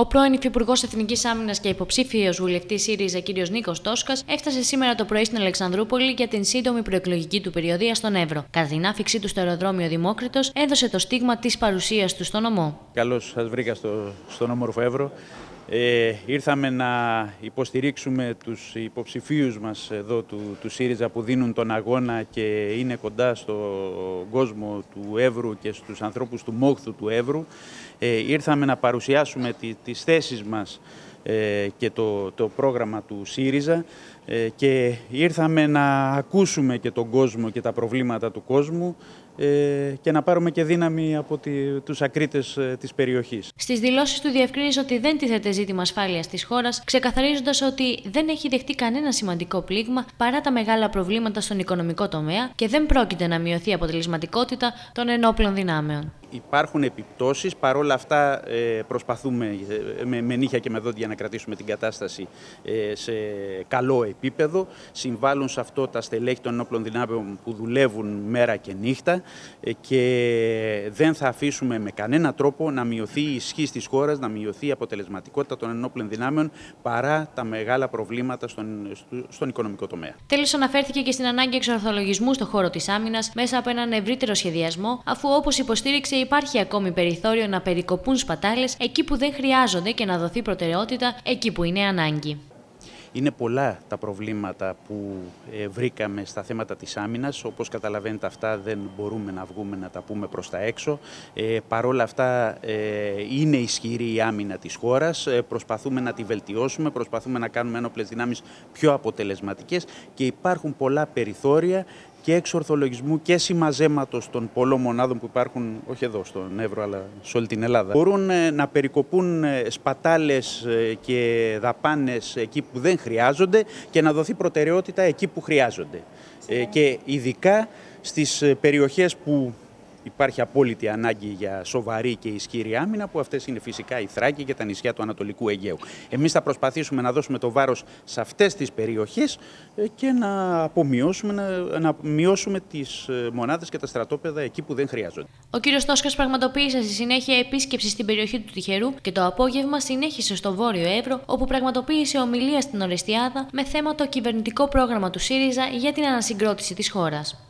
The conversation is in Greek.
Ο πρώην Υφυπουργός Εθνικής Άμυνας και υποψήφιος βουλευτής ΣΥΡΙΖΑ κ. Νίκος Τόσκας έφτασε σήμερα το πρωί στην Αλεξανδρούπολη για την σύντομη προεκλογική του περιοδία στον Εύρο. Κατά την άφηξή του στο αεροδρόμιο Δημόκριτος, έδωσε το στίγμα της παρουσίας του στο νομό. Καλώς σας βρήκα στο, στον όμορφο Εύρο. Ε, ήρθαμε να υποστηρίξουμε τους υποψηφίους μας εδώ του, του ΣΥΡΙΖΑ που δίνουν τον αγώνα και είναι κοντά στον κόσμο του Εύρου και στους ανθρώπους του μόχθου του Εύρου. Ε, ήρθαμε να παρουσιάσουμε τι, τις θέσεις μας ε, και το, το πρόγραμμα του ΣΥΡΙΖΑ ε, και ήρθαμε να ακούσουμε και τον κόσμο και τα προβλήματα του κόσμου ε, και να πάρουμε και δύναμη από τη, τους ακρίτες της περιοχής. Στις δηλώσεις του διευκρίνησε ότι δεν τίθεται ζήτημα ασφάλειας της χώρας, ξεκαθαρίζοντας ότι δεν έχει δεχτεί κανένα σημαντικό πλήγμα παρά τα μεγάλα προβλήματα στον οικονομικό τομέα και δεν πρόκειται να μειωθεί η αποτελεσματικότητα των ενόπλων δυνάμεων υπάρχουν επιπτώσεις. Παρόλα αυτά ε, προσπαθούμε ε, με, με νύχια και με δόντια να κρατήσουμε την κατάσταση ε, σε καλό επίπεδο. Συμβάλλουν σε αυτό τα στελέχη των ενόπλων δυνάμεων που δουλεύουν μέρα και νύχτα και δεν θα αφήσουμε με κανένα τρόπο να μειωθεί η ισχύ της χώρας, να μειωθεί η αποτελεσματικότητα των ενόπλων δυνάμεων παρά τα μεγάλα προβλήματα στον, στον οικονομικό τομέα. Τέλος αναφέρθηκε και στην ανάγκη εξορθολογισμού στον χώρο της άμυνας μέσα από έναν ευρύτερο σχεδιασμό αφού όπως υποστήριξε υπάρχει ακόμη περιθώριο να περικοπούν σπατάλες εκεί που δεν χρειάζονται και να δοθεί προτεραιότητα εκεί που είναι ανάγκη. Είναι πολλά τα προβλήματα που ε, βρήκαμε στα θέματα της άμυνας. Όπως καταλαβαίνετε αυτά δεν μπορούμε να βγούμε να τα πούμε προς τα έξω. Ε, παρόλα αυτά ε, είναι ισχυρή η άμυνα της χώρας. Ε, προσπαθούμε να τη βελτιώσουμε, προσπαθούμε να κάνουμε ένοπλες δυνάμεις πιο αποτελεσματικές και υπάρχουν πολλά περιθώρια και εξορθολογισμού και συμμαζέματος των πολλών μονάδων που υπάρχουν, όχι εδώ στον Εύρο, αλλά σε όλη την Ελλάδα. Μπορούν ε, να περικοπούν ε, σπατάλες ε, και δαπάνες εκεί που δεν χρειάζονται και να δοθεί προτεραιότητα εκεί που χρειάζονται. Και ειδικά στις περιοχές που υπάρχει απόλυτη ανάγκη για σοβαρή και ισχυρή άμυνα, που αυτές είναι φυσικά η Θράκη και τα νησιά του Ανατολικού Αιγαίου. Εμείς θα προσπαθήσουμε να δώσουμε το βάρος σε αυτές τις περιοχές ε, και να απομειώσουμε, να, να μειώσουμε τις ε, μονάδες και τα στρατόπεδα εκεί που δεν χρειάζονται. Ο κύριος Τόσκας πραγματοποίησε στη συνέχεια επίσκεψη στην περιοχή του Τυχερού και το απόγευμα συνέχισε στο Βόρειο Εύρο, όπου πραγματοποίησε ομιλία στην Ορεστιάδα με θέμα το κυβερνητικό πρόγραμμα του ΣΥΡΙΖΑ για την ανασυγκρότηση της χώρας.